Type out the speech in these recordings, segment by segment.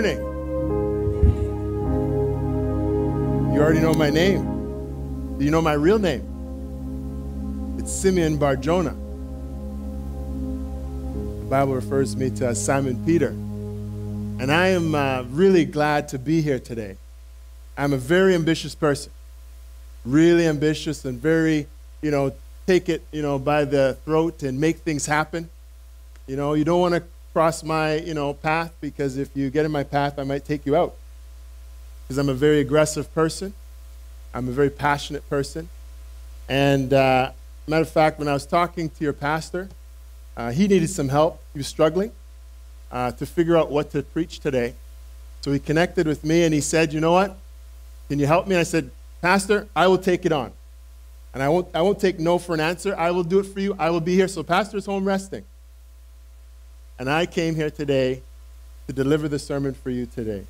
morning. You already know my name. You know my real name? It's Simeon Barjona. The Bible refers me to as Simon Peter. And I am uh, really glad to be here today. I'm a very ambitious person, really ambitious and very, you know, take it, you know, by the throat and make things happen. You know, you don't want to cross my, you know, path because if you get in my path, I might take you out. Because I'm a very aggressive person. I'm a very passionate person. And uh, matter of fact, when I was talking to your pastor, uh, he needed some help. He was struggling uh, to figure out what to preach today. So he connected with me and he said, You know what? Can you help me? And I said, Pastor, I will take it on. And I won't, I won't take no for an answer. I will do it for you. I will be here. So, Pastor's home resting. And I came here today to deliver the sermon for you today.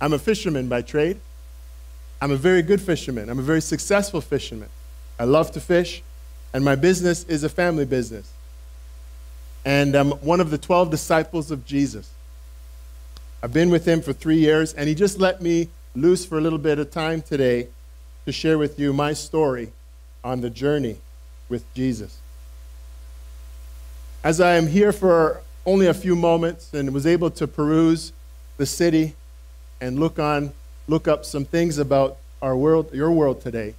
I'm a fisherman by trade. I'm a very good fisherman. I'm a very successful fisherman. I love to fish, and my business is a family business. And I'm one of the 12 disciples of Jesus. I've been with him for three years, and he just let me loose for a little bit of time today to share with you my story on the journey with Jesus. As I am here for only a few moments and was able to peruse the city and look on look up some things about our world, your world today,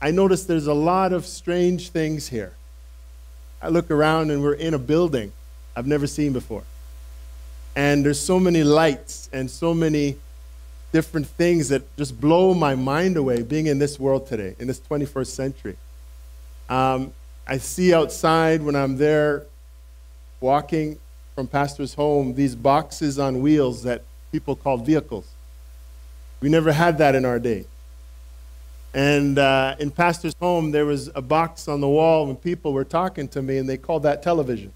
I noticed there's a lot of strange things here. I look around and we're in a building I've never seen before. And there's so many lights and so many different things that just blow my mind away being in this world today, in this 21st century. Um, I see outside when I'm there walking from pastor's home these boxes on wheels that people call vehicles. We never had that in our day. And uh, in pastor's home, there was a box on the wall when people were talking to me, and they called that television.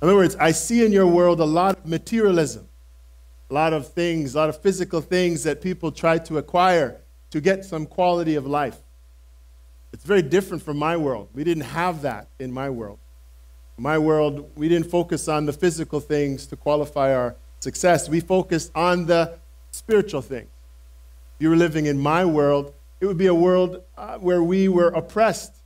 In other words, I see in your world a lot of materialism, a lot of things, a lot of physical things that people try to acquire to get some quality of life. It's very different from my world. We didn't have that in my world my world, we didn't focus on the physical things to qualify our success. We focused on the spiritual things. If you were living in my world, it would be a world uh, where we were oppressed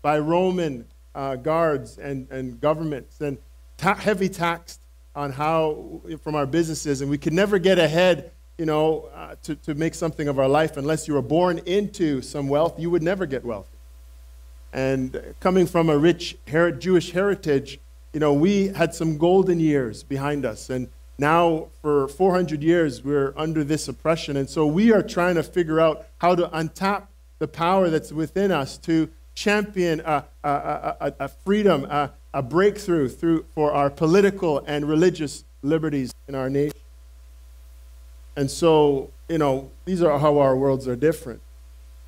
by Roman uh, guards and, and governments and ta- heavy taxed on how from our businesses, and we could never get ahead, you know, uh, to, to make something of our life unless you were born into some wealth. You would never get wealth. And coming from a rich Jewish heritage, you know, we had some golden years behind us. And now, for 400 years, we're under this oppression. And so we are trying to figure out how to untap the power that's within us to champion a, a, a, a freedom, a, a breakthrough through, for our political and religious liberties in our nation. And so, you know, these are how our worlds are different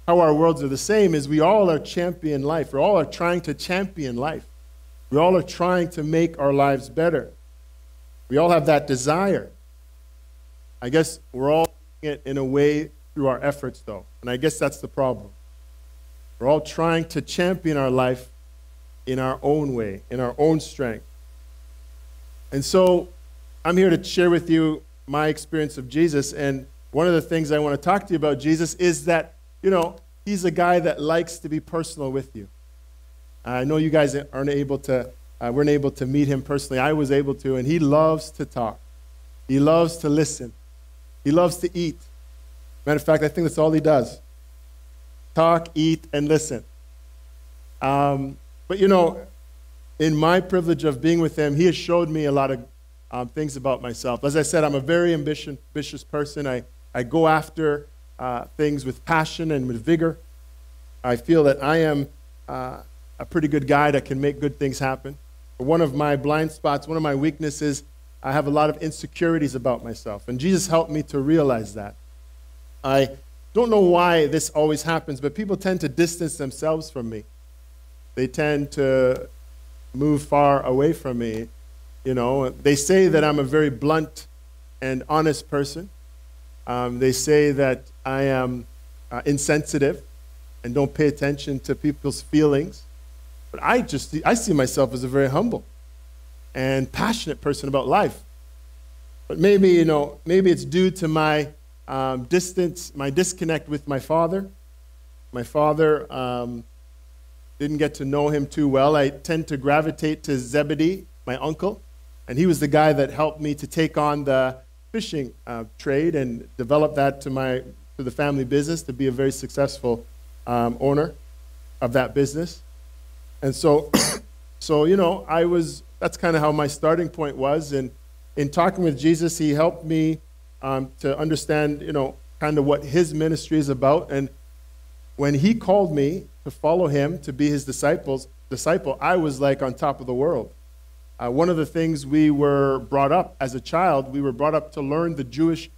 how our worlds are the same is we all are champion life. We all are trying to champion life. We all are trying to make our lives better. We all have that desire. I guess we're all doing it in a way through our efforts, though. And I guess that's the problem. We're all trying to champion our life in our own way, in our own strength. And so I'm here to share with you my experience of Jesus. And one of the things I want to talk to you about Jesus is that you know, he's a guy that likes to be personal with you. I know you guys aren't able to, uh, weren't able to meet him personally. I was able to, and he loves to talk. He loves to listen. He loves to eat. Matter of fact, I think that's all he does talk, eat, and listen. Um, but you know, in my privilege of being with him, he has showed me a lot of um, things about myself. As I said, I'm a very ambitious, ambitious person. I, I go after uh, things with passion and with vigor. I feel that I am uh, a pretty good guy that can make good things happen. But one of my blind spots, one of my weaknesses, I have a lot of insecurities about myself. And Jesus helped me to realize that. I don't know why this always happens, but people tend to distance themselves from me. They tend to move far away from me. You know, they say that I'm a very blunt and honest person. Um, they say that I am uh, insensitive and don't pay attention to people's feelings. But I just I see myself as a very humble and passionate person about life. But maybe, you know, maybe it's due to my um, distance, my disconnect with my father. My father um, didn't get to know him too well. I tend to gravitate to Zebedee, my uncle, and he was the guy that helped me to take on the fishing uh, trade and develop that to my the family business to be a very successful um, owner of that business. And so, so you know, I was. That's kind of how my starting point was. And in talking with Jesus, he helped me um, to understand, you know, kind of what his ministry is about. And when he called me to follow him, to be his disciples, disciple, I was like on top of the world. Uh, one of the things we were brought up as a child, we were brought up to learn the Jewish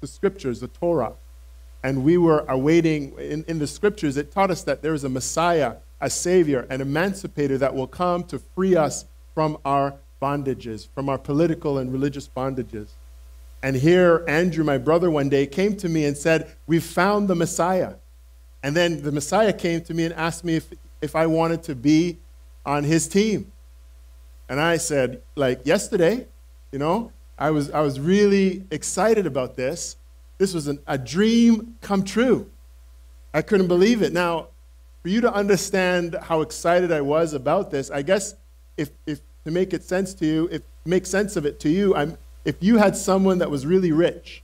the scriptures, the Torah. And we were awaiting, in, in the scriptures, it taught us that there is a Messiah, a Savior, an emancipator that will come to free us from our bondages, from our political and religious bondages. And here, Andrew, my brother, one day came to me and said, We've found the Messiah. And then the Messiah came to me and asked me if, if I wanted to be on his team. And I said, like yesterday, you know, I was, I was really excited about this. This was an, a dream come true. I couldn't believe it. Now, for you to understand how excited I was about this, I guess if, if to make it sense to you, if make sense of it to you, I'm, if you had someone that was really rich,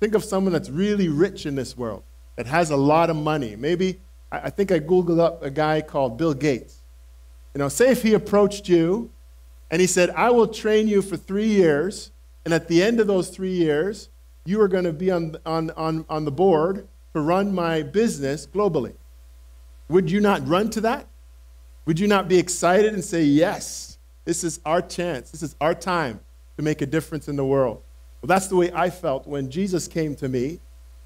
think of someone that's really rich in this world, that has a lot of money. Maybe, I, I think I Googled up a guy called Bill Gates. You know, say if he approached you and he said, I will train you for three years, and at the end of those three years, you are going to be on, on, on, on the board to run my business globally. Would you not run to that? Would you not be excited and say, Yes, this is our chance, this is our time to make a difference in the world? Well, that's the way I felt when Jesus came to me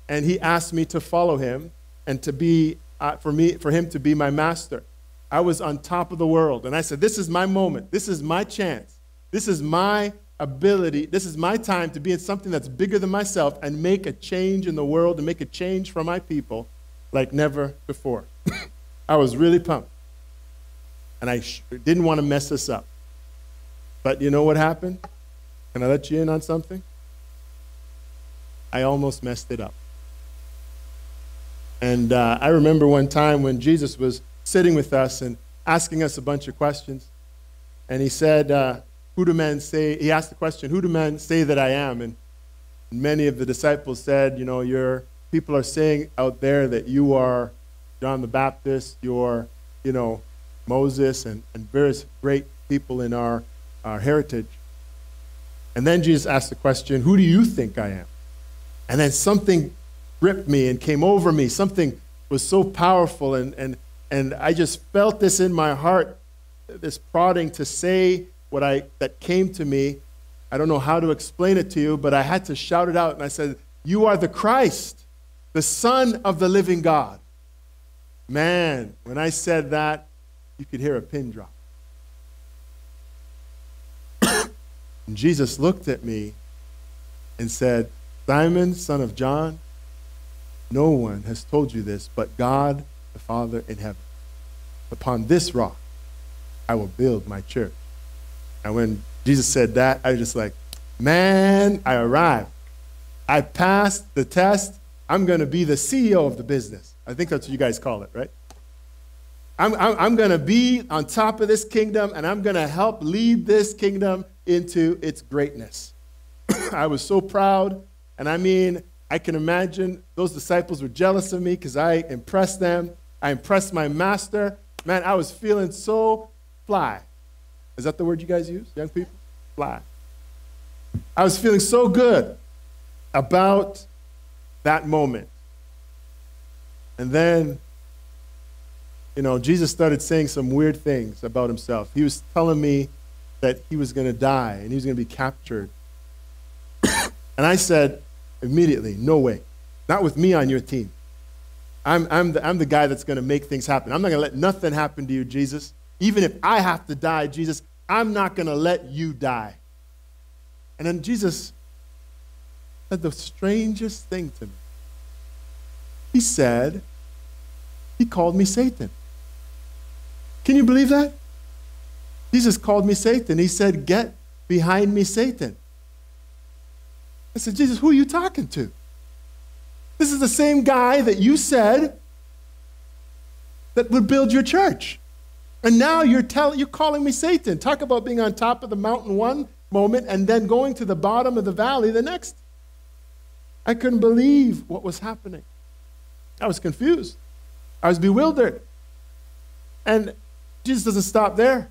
and he asked me to follow him and to be, uh, for, me, for him to be my master. I was on top of the world. And I said, This is my moment. This is my chance. This is my ability. This is my time to be in something that's bigger than myself and make a change in the world and make a change for my people like never before. I was really pumped. And I didn't want to mess this up. But you know what happened? Can I let you in on something? I almost messed it up. And uh, I remember one time when Jesus was sitting with us and asking us a bunch of questions. And he said, uh, Who do men say? He asked the question, Who do men say that I am? And many of the disciples said, You know, your people are saying out there that you are John the Baptist, you're, you know, Moses, and, and various great people in our, our heritage. And then Jesus asked the question, Who do you think I am? And then something gripped me and came over me. Something was so powerful, and, and, and I just felt this in my heart, this prodding to say what I that came to me. I don't know how to explain it to you, but I had to shout it out, and I said, "You are the Christ, the Son of the living God." Man, when I said that, you could hear a pin drop. and Jesus looked at me and said, Simon, son of John, no one has told you this but God the Father in heaven. Upon this rock, I will build my church. And when Jesus said that, I was just like, man, I arrived. I passed the test. I'm going to be the CEO of the business. I think that's what you guys call it, right? I'm, I'm, I'm going to be on top of this kingdom and I'm going to help lead this kingdom into its greatness. I was so proud. And I mean, I can imagine those disciples were jealous of me because I impressed them. I impressed my master. Man, I was feeling so fly. Is that the word you guys use, young people? Fly. I was feeling so good about that moment. And then, you know, Jesus started saying some weird things about himself. He was telling me that he was going to die and he was going to be captured. and I said, immediately, no way. Not with me on your team. I'm, I'm, the, I'm the guy that's going to make things happen. I'm not going to let nothing happen to you, Jesus. Even if I have to die, Jesus, I'm not going to let you die. And then Jesus said the strangest thing to me. He said, He called me Satan. Can you believe that? Jesus called me Satan. He said, Get behind me, Satan. I said, Jesus, who are you talking to? This is the same guy that you said that would build your church. And now you're, telling, you're calling me Satan. Talk about being on top of the mountain one moment and then going to the bottom of the valley the next. I couldn't believe what was happening. I was confused. I was bewildered. And Jesus doesn't stop there.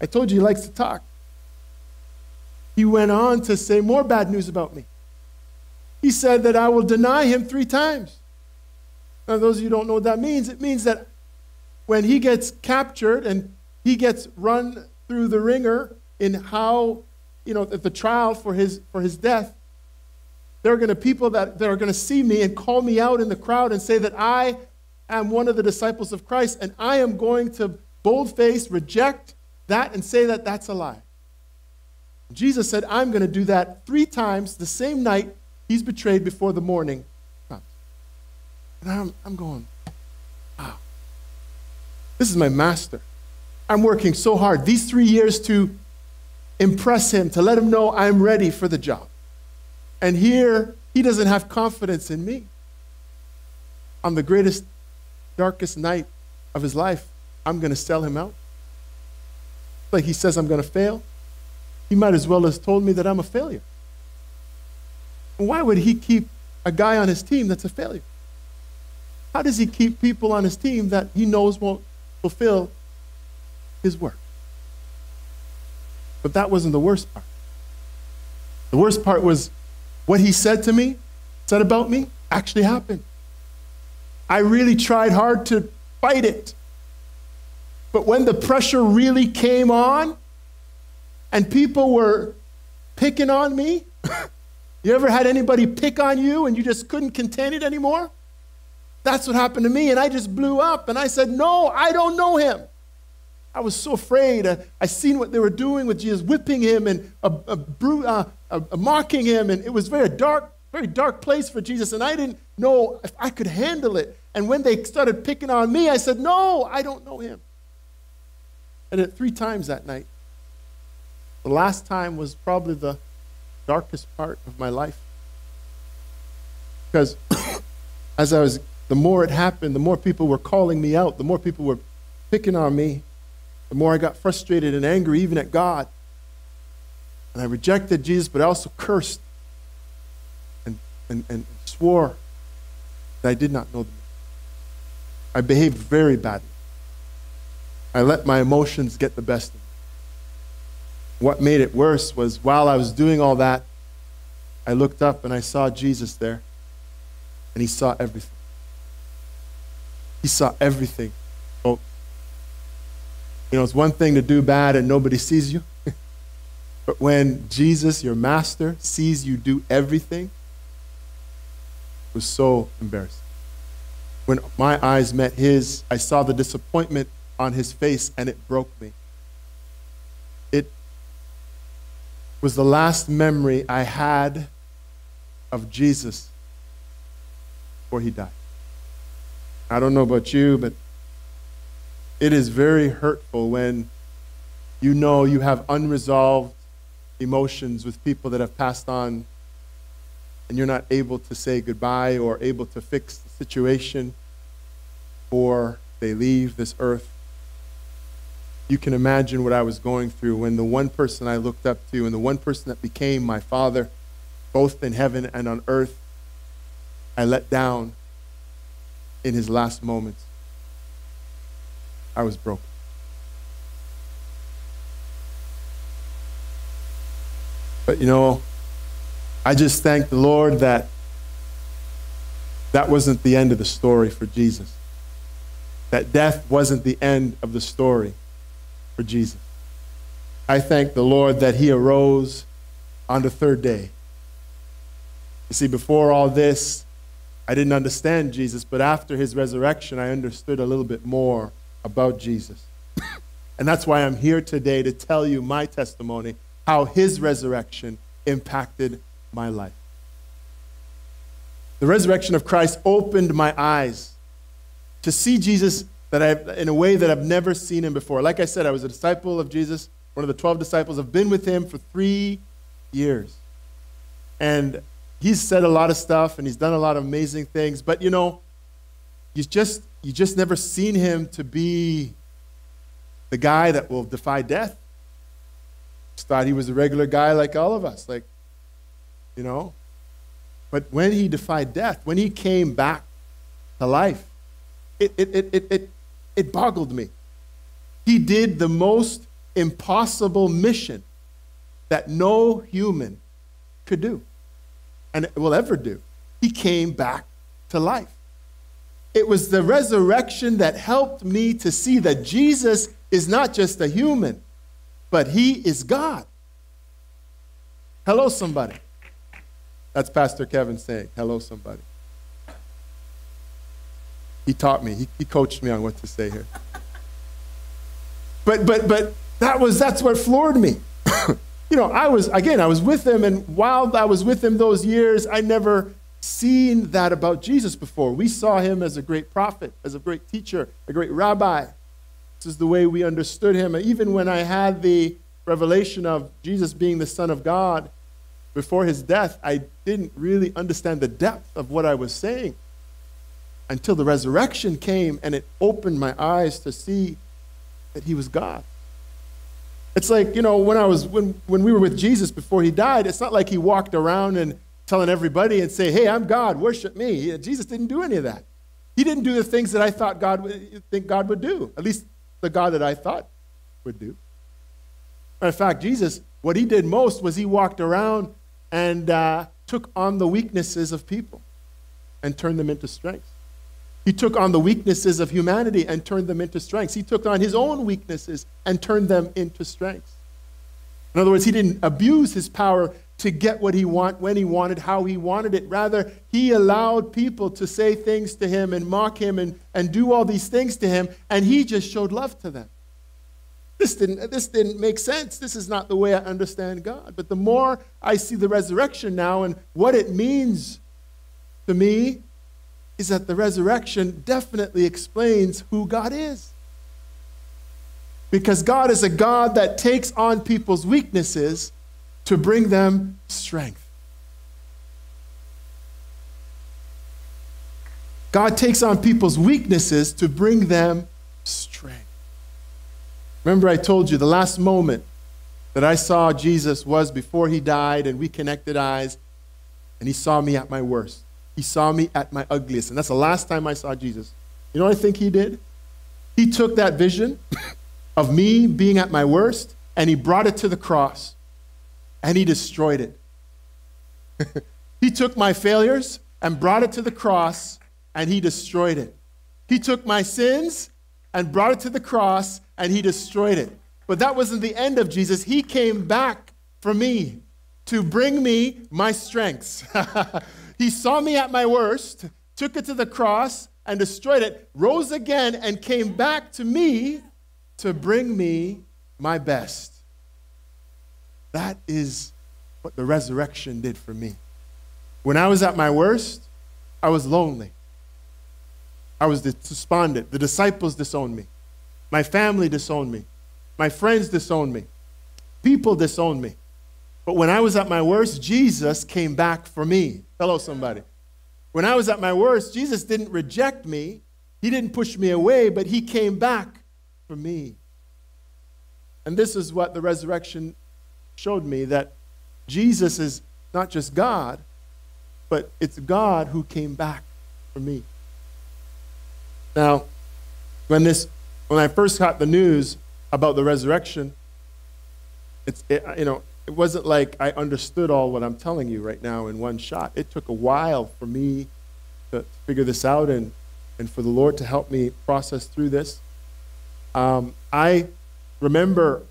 I told you he likes to talk. He went on to say more bad news about me. He said that I will deny him three times. Now, those of you don't know what that means, it means that when he gets captured and he gets run through the wringer in how, you know, at the trial for his, for his death, there are going to people that, that are going to see me and call me out in the crowd and say that I am one of the disciples of Christ and I am going to bold-faced reject that and say that that's a lie. Jesus said, I'm going to do that three times the same night he's betrayed before the morning. And I'm, I'm going. This is my master. I'm working so hard these three years to impress him, to let him know I'm ready for the job. And here, he doesn't have confidence in me. On the greatest, darkest night of his life, I'm going to sell him out. Like he says, I'm going to fail. He might as well have told me that I'm a failure. Why would he keep a guy on his team that's a failure? How does he keep people on his team that he knows won't fulfill his work? But that wasn't the worst part. The worst part was what he said to me, said about me, actually happened. I really tried hard to fight it. But when the pressure really came on, and people were picking on me. you ever had anybody pick on you and you just couldn't contain it anymore? That's what happened to me, and I just blew up and I said, No, I don't know him. I was so afraid. I, I seen what they were doing with Jesus, whipping him and a, a, a, mocking him, and it was very dark, very dark place for Jesus, and I didn't know if I could handle it. And when they started picking on me, I said, No, I don't know him. And it three times that night. The last time was probably the darkest part of my life. Because as I was, the more it happened, the more people were calling me out, the more people were picking on me, the more I got frustrated and angry, even at God. And I rejected Jesus, but I also cursed and, and, and swore that I did not know them. I behaved very badly. I let my emotions get the best of me. What made it worse was while I was doing all that, I looked up and I saw Jesus there, and he saw everything. He saw everything. Oh, you know, it's one thing to do bad and nobody sees you. but when Jesus, your master, sees you do everything, it was so embarrassing. When my eyes met his, I saw the disappointment on his face and it broke me. It was the last memory I had of Jesus before he died. I don't know about you, but it is very hurtful when you know you have unresolved emotions with people that have passed on and you're not able to say goodbye or able to fix the situation or they leave this earth. You can imagine what I was going through when the one person I looked up to and the one person that became my father, both in heaven and on earth, I let down in his last moments. I was broken. But you know, I just thank the Lord that that wasn't the end of the story for Jesus. That death wasn't the end of the story for Jesus. I thank the Lord that he arose on the third day. You see, before all this, I didn't understand Jesus, but after his resurrection, I understood a little bit more about Jesus. and that's why I'm here today to tell you my testimony, how his resurrection impacted my life. The resurrection of Christ opened my eyes to see Jesus that I, in a way that I've never seen him before. Like I said, I was a disciple of Jesus, one of the 12 disciples. I've been with him for three years. And he's said a lot of stuff and he's done a lot of amazing things. But you know, you just you just never seen him to be the guy that will defy death. Just thought he was a regular guy like all of us, like, you know. But when he defied death, when he came back to life, it, it, it, it, it, it boggled me. He did the most impossible mission that no human could do and will ever do. He came back to life. It was the resurrection that helped me to see that Jesus is not just a human, but he is God. Hello, somebody. That's Pastor Kevin saying, hello, somebody. He taught me, he, he coached me on what to say here. But, but, but that was, that's what floored me. You know, I was, again, I was with them, and while I was with them those years, I never seen that about Jesus before. We saw him as a great prophet, as a great teacher, a great rabbi. This is the way we understood him. And even when I had the revelation of Jesus being the Son of God before his death, I didn't really understand the depth of what I was saying until the resurrection came and it opened my eyes to see that he was God. It's like, you know, when I was when when we were with Jesus before he died, it's not like he walked around and telling everybody and say, "Hey, I'm God, worship me." Jesus didn't do any of that. He didn't do the things that I thought God would think God would do. At least the God that I thought would do. In fact, Jesus, what he did most was he walked around and uh, took on the weaknesses of people and turned them into strengths. He took on the weaknesses of humanity and turned them into strengths. He took on his own weaknesses and turned them into strengths. In other words, he didn't abuse his power to get what he wanted, when he wanted, how he wanted it. Rather, he allowed people to say things to him and mock him and, and do all these things to him, and he just showed love to them. This didn't, this didn't make sense. This is not the way I understand God. But the more I see the resurrection now and what it means to me is that the resurrection definitely explains who God is. Because God is a God that takes on people's weaknesses to bring them strength. God takes on people's weaknesses to bring them strength. Remember, I told you the last moment that I saw Jesus was before he died and we connected eyes, and he saw me at my worst. He saw me at my ugliest. And that's the last time I saw Jesus. You know what I think he did? He took that vision of me being at my worst and he brought it to the cross and he destroyed it. he took my failures and brought it to the cross and he destroyed it. He took my sins and brought it to the cross and he destroyed it. But that wasn't the end of Jesus. He came back for me to bring me my strengths. he saw me at my worst, took it to the cross and destroyed it, rose again and came back to me to bring me my best. That is what the resurrection did for me. When I was at my worst, I was lonely. I was despondent. The disciples disowned me. My family disowned me. My friends disowned me. People disowned me. But when I was at my worst, Jesus came back for me. Hello, somebody. When I was at my worst, Jesus didn't reject me. He didn't push me away, but he came back for me. And this is what the resurrection showed me that Jesus is not just God, but it's God who came back for me. Now, when this when I first got the news about the resurrection, it's it, you know, it wasn't like I understood all what I'm telling you right now in one shot. It took a while for me to figure this out and and for the Lord to help me process through this. Um, I remember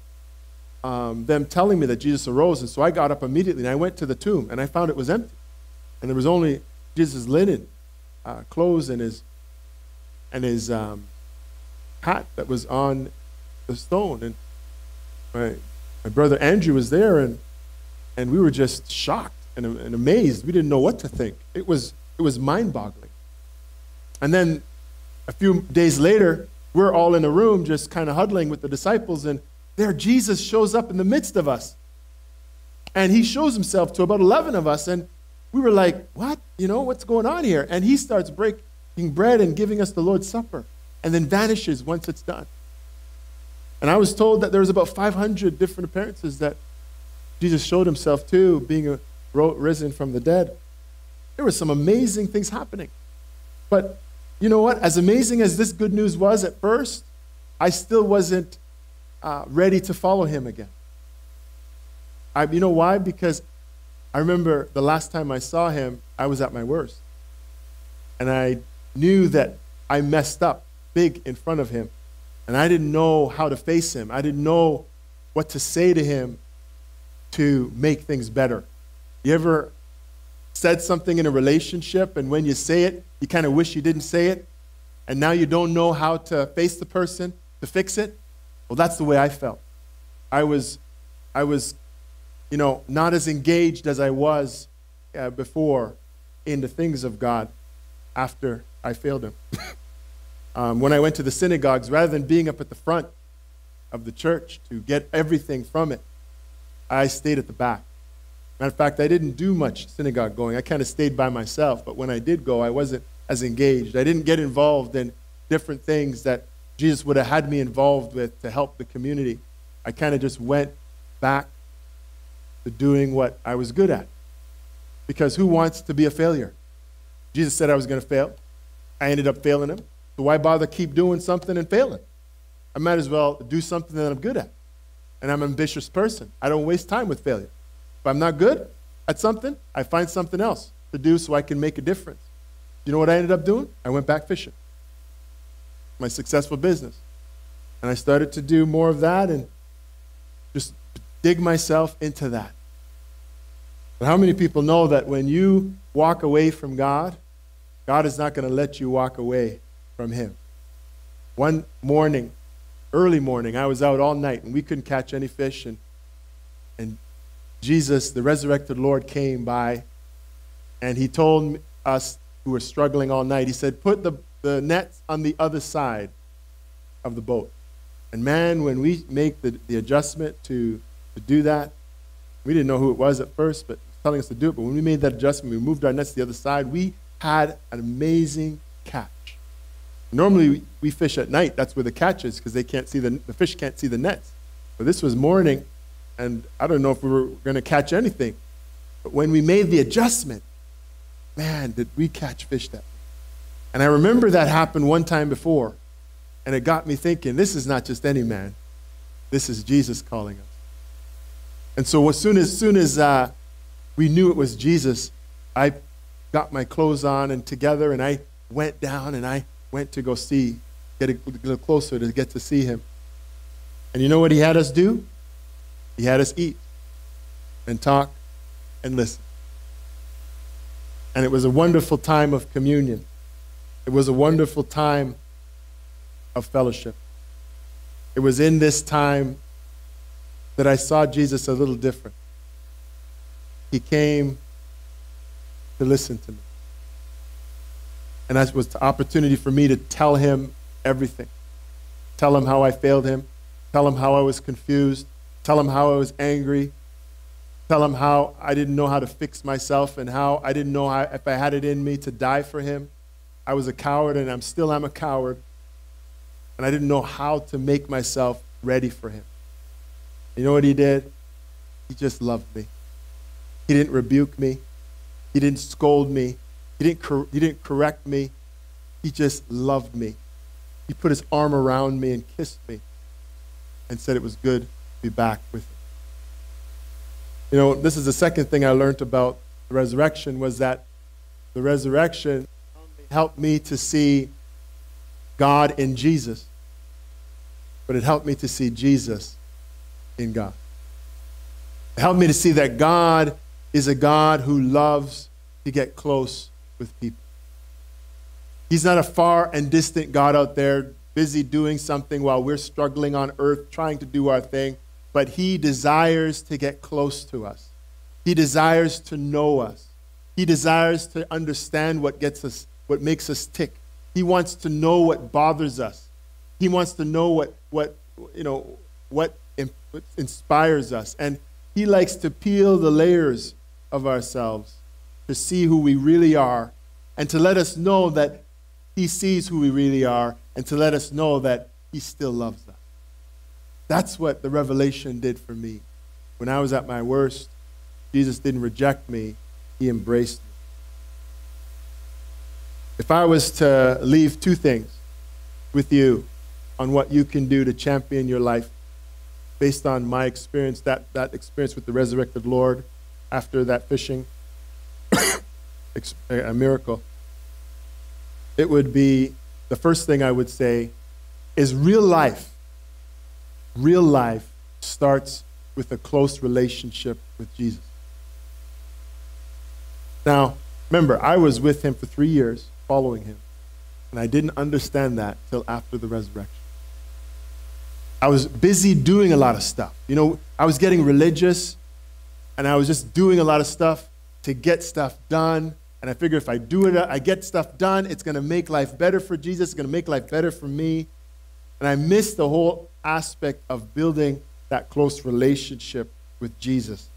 um, them telling me that Jesus arose. And so I got up immediately and I went to the tomb and I found it was empty. And there was only Jesus' linen uh, clothes and his, and his um, hat that was on the stone. And my, my brother Andrew was there and, and we were just shocked and, and amazed. We didn't know what to think. It was, it was mind boggling. And then a few days later, we're all in a room just kind of huddling with the disciples and there Jesus shows up in the midst of us. And he shows himself to about 11 of us, and we were like, What? You know, what's going on here? And he starts breaking bread and giving us the Lord's Supper, and then vanishes once it's done. And I was told that there was about 500 different appearances that Jesus showed himself to, being risen from the dead. There were some amazing things happening. But you know what? As amazing as this good news was at first, I still wasn't uh, ready to follow him again. I, you know why? Because I remember the last time I saw him, I was at my worst. And I knew that I messed up big in front of him. And I didn't know how to face him. I didn't know what to say to him to make things better. You ever said something in a relationship, and when you say it, you kind of wish you didn't say it, and now you don't know how to face the person to fix it? Well, that's the way I felt. I was, I was, you know, not as engaged as I was uh, before in the things of God after I failed Him. um, when I went to the synagogues, rather than being up at the front of the church to get everything from it, I stayed at the back. Matter of fact, I didn't do much synagogue going. I kind of stayed by myself. But when I did go, I wasn't as engaged. I didn't get involved in different things that Jesus would have had me involved with to help the community. I kind of just went back to doing what I was good at. Because who wants to be a failure? Jesus said I was going to fail. I ended up failing him. So why bother keep doing something and failing? I might as well do something that I'm good at. And I'm an ambitious person. I don't waste time with failure. If I'm not good at something, I find something else to do so I can make a difference. You know what I ended up doing? I went back fishing. My successful business. And I started to do more of that and just dig myself into that. But how many people know that when you walk away from God, God is not going to let you walk away from Him? One morning, early morning, I was out all night and we couldn't catch any fish. And, and Jesus, the resurrected Lord, came by and he told us who were struggling all night, he said, Put the, the nets on the other side of the boat. And man, when we make the, the adjustment to, to do that, we didn't know who it was at first, but telling us to do it. But when we made that adjustment, we moved our nets to the other side, we had an amazing catch. Normally, we, fish at night. That's where the catch is because they can't see the, the fish can't see the nets. But this was morning, and I don't know if we were going to catch anything. But when we made the adjustment, man, did we catch fish that And I remember that happened one time before, and it got me thinking this is not just any man, this is Jesus calling us. And so as soon as, soon as uh, we knew it was Jesus, I got my clothes on and together, and I went down and I went to go see, get a little closer to get to see him. And you know what he had us do? He had us eat and talk and listen. And it was a wonderful time of communion. It was a wonderful time of fellowship. It was in this time that I saw Jesus a little different. He came to listen to me. And that was the opportunity for me to tell him everything. Tell him how I failed him. Tell him how I was confused tell him how I was angry, tell him how I didn't know how to fix myself and how I didn't know how, if I had it in me to die for him. I was a coward and I'm still I'm a coward. And I didn't know how to make myself ready for him. You know what he did? He just loved me. He didn't rebuke me. He didn't scold me. He didn't, cor- he didn't correct me. He just loved me. He put his arm around me and kissed me and said it was good to be back with him. You know, this is the second thing I learned about the resurrection was that the resurrection helped me to see God in Jesus, but it helped me to see Jesus in God. It helped me to see that God is a God who loves to get close with people. He's not a far and distant God out there busy doing something while we're struggling on earth, trying to do our thing but He desires to get close to us. He desires to know us. He desires to understand what gets us, what makes us tick. He wants to know what bothers us. He wants to know what, what you know, what inspires us. And He likes to peel the layers of ourselves to see who we really are and to let us know that He sees who we really are and to let us know that He still loves us. That's what the revelation did for me. When I was at my worst, Jesus didn't reject me, He embraced me. If I was to leave two things with you on what you can do to champion your life based on my experience, that, that experience with the resurrected Lord after that fishing, a miracle, it would be the first thing I would say is real life. Real life starts with a close relationship with Jesus. Now, remember, I was with him for three years, following him, and I didn't understand that till after the resurrection. I was busy doing a lot of stuff. You know, I was getting religious, and I was just doing a lot of stuff to get stuff done. And I figure if I do it, I get stuff done, it's going to make life better for Jesus, it's going to make life better for me. And I miss the whole aspect of building that close relationship with Jesus.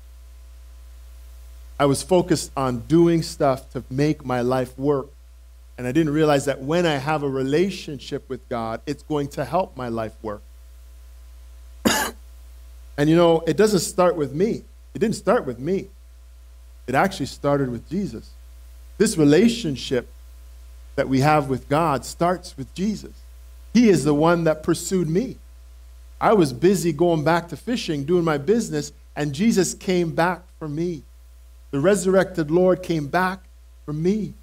I was focused on doing stuff to make my life work. And I didn't realize that when I have a relationship with God, it's going to help my life work. and you know, it doesn't start with me. It didn't start with me. It actually started with Jesus. This relationship that we have with God starts with Jesus. He is the one that pursued me. I was busy going back to fishing, doing my business, and Jesus came back for me. The resurrected Lord came back for me,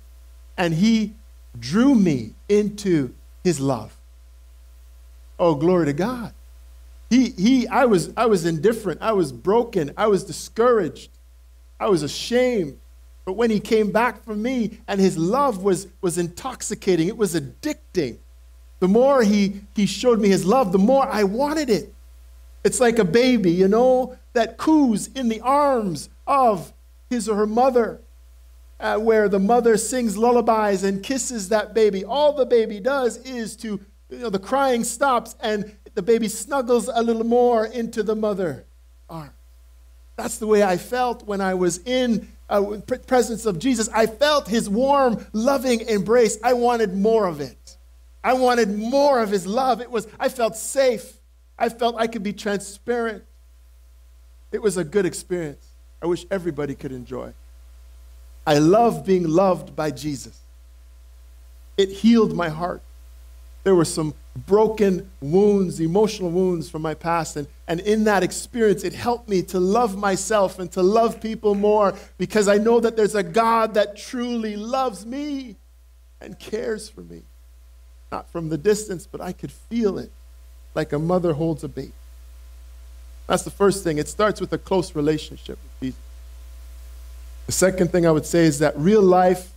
and He drew me into His love. Oh, glory to God. He, he, I, was, I was indifferent. I was broken. I was discouraged. I was ashamed. But when he came back for me and his love was, was intoxicating, it was addicting. The more he, he showed me his love, the more I wanted it. It's like a baby, you know, that coos in the arms of his or her mother, uh, where the mother sings lullabies and kisses that baby. All the baby does is to, you know, the crying stops and the baby snuggles a little more into the mother arm. That's the way I felt when I was in uh, presence of Jesus. I felt his warm, loving embrace. I wanted more of it. I wanted more of his love. It was, I felt safe. I felt I could be transparent. It was a good experience. I wish everybody could enjoy. I love being loved by Jesus. It healed my heart. There were some broken wounds, emotional wounds from my past. And, and in that experience, it helped me to love myself and to love people more because I know that there's a God that truly loves me and cares for me. Not from the distance, but I could feel it like a mother holds a baby. That's the first thing. It starts with a close relationship with Jesus. The second thing I would say is that real life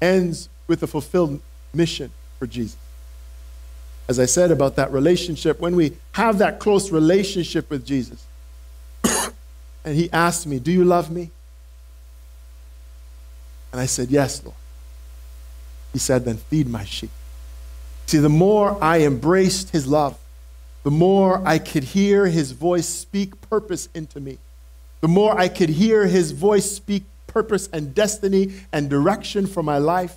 ends with a fulfilled mission for Jesus as I said about that relationship, when we have that close relationship with Jesus, and he asked me, Do you love me? And I said, Yes, Lord. He said, Then feed my sheep. See, the more I embraced his love, the more I could hear his voice speak purpose into me. The more I could hear his voice speak purpose and destiny and direction for my life.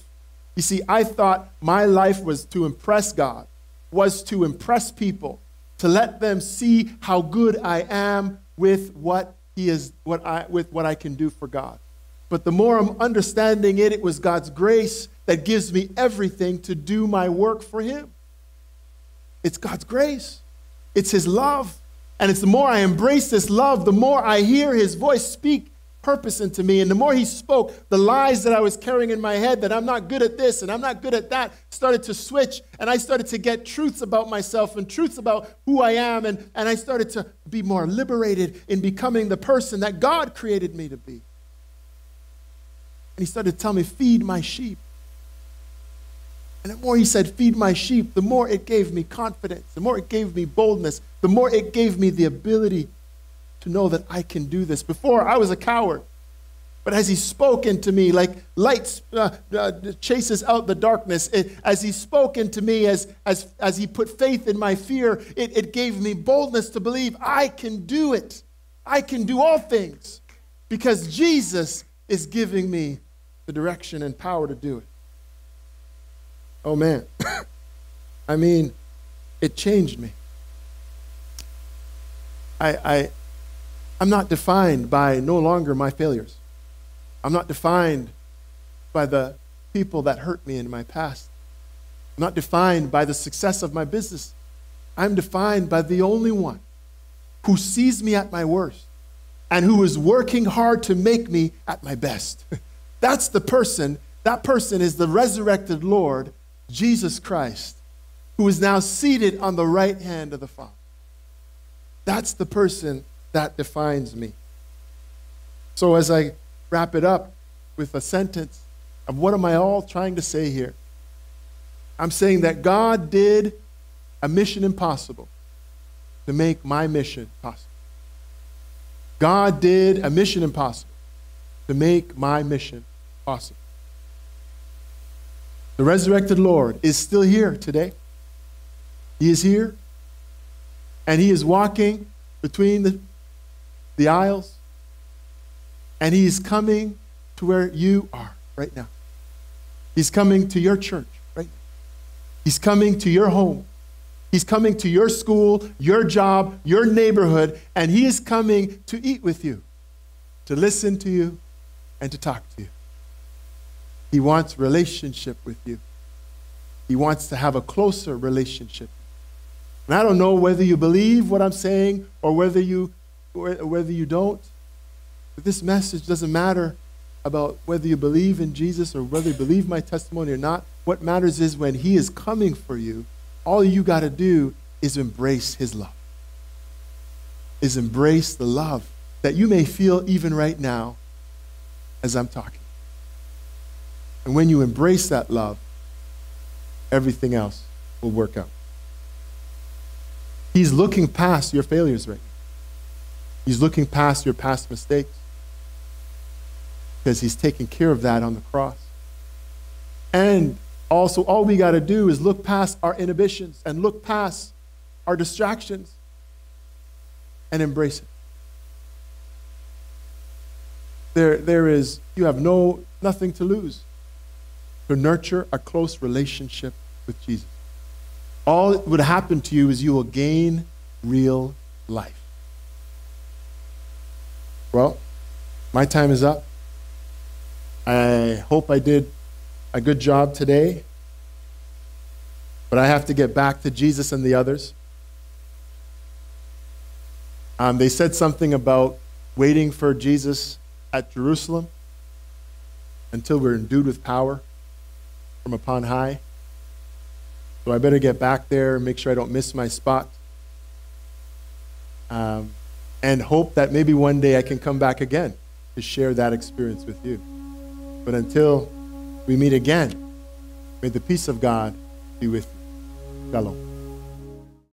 You see, I thought my life was to impress God was to impress people, to let them see how good I am with what he is what I with what I can do for God. But the more I'm understanding it, it was God's grace that gives me everything to do my work for him. It's God's grace. It's his love. And it's the more I embrace this love, the more I hear his voice speak purpose into me. And the more he spoke, the lies that I was carrying in my head that I'm not good at this and I'm not good at that started to switch. And I started to get truths about myself and truths about who I am. And, and I started to be more liberated in becoming the person that God created me to be. And he started to tell me, feed my sheep. And the more he said, feed my sheep, the more it gave me confidence, the more it gave me boldness, the more it gave me the ability to know that I can do this. Before, I was a coward. But as he spoke into me, like light uh, uh, chases out the darkness, it, as he spoke into me, as, as, as he put faith in my fear, it, it gave me boldness to believe I can do it. I can do all things because Jesus is giving me the direction and power to do it. Oh man. I mean, it changed me. I, I, I'm not defined by no longer my failures. I'm not defined by the people that hurt me in my past. I'm not defined by the success of my business. I'm defined by the only one who sees me at my worst and who is working hard to make me at my best. That's the person, that person is the resurrected Lord, Jesus Christ, who is now seated on the right hand of the Father. That's the person that defines me. So, as I wrap it up with a sentence of what am I all trying to say here? I'm saying that God did a mission impossible to make my mission possible. God did a mission impossible to make my mission possible. The resurrected Lord is still here today. He is here, and He is walking between the, the aisles, and He is coming to where you are right now. He's coming to your church right now. He's coming to your home. He's coming to your school, your job, your neighborhood, and He is coming to eat with you, to listen to you, and to talk to you. He wants relationship with you. He wants to have a closer relationship. And I don't know whether you believe what I'm saying or whether you, whether you don't. But this message doesn't matter about whether you believe in Jesus or whether you believe my testimony or not. What matters is when He is coming for you, all you got to do is embrace His love. Is embrace the love that you may feel even right now as I'm talking. And when you embrace that love, everything else will work out. He's looking past your failures right now. He's looking past your past mistakes because he's taking care of that on the cross. And also, all we got to do is look past our inhibitions and look past our distractions and embrace it. There, there is, you have no, nothing to lose to nurture a close relationship with Jesus. All that would happen to you is you will gain real life. Well, my time is up. I hope I did a good job today, but I have to get back to Jesus and the others. Um, they said something about waiting for Jesus at Jerusalem until we're endued with power from upon high. So I better get back there and make sure I don't miss my spot. Um, and hope that maybe one day I can come back again to share that experience with you. But until we meet again, may the peace of God be with you. Shalom.